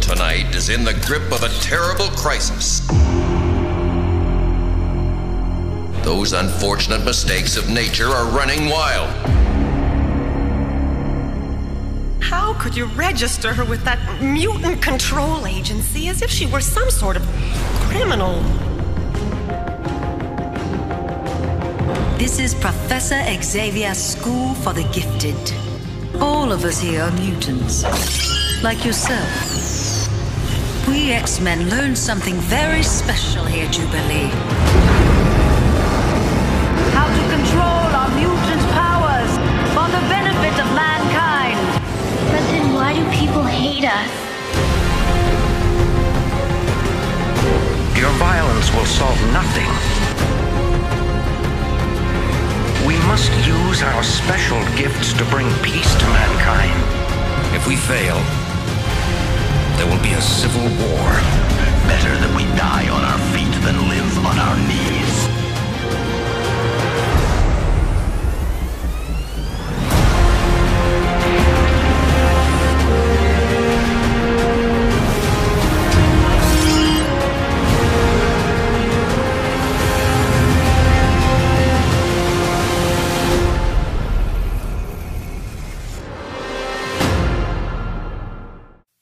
tonight is in the grip of a terrible crisis. Those unfortunate mistakes of nature are running wild. How could you register her with that mutant control agency as if she were some sort of criminal? This is Professor Xavier's School for the Gifted. All of us here are mutants, like yourself. We X-Men learned something very special here, Jubilee. How to control our mutant powers for the benefit of mankind. But then why do people hate us? Your violence will solve nothing. We must use our special gifts to bring peace to mankind. If we fail, there will be a civil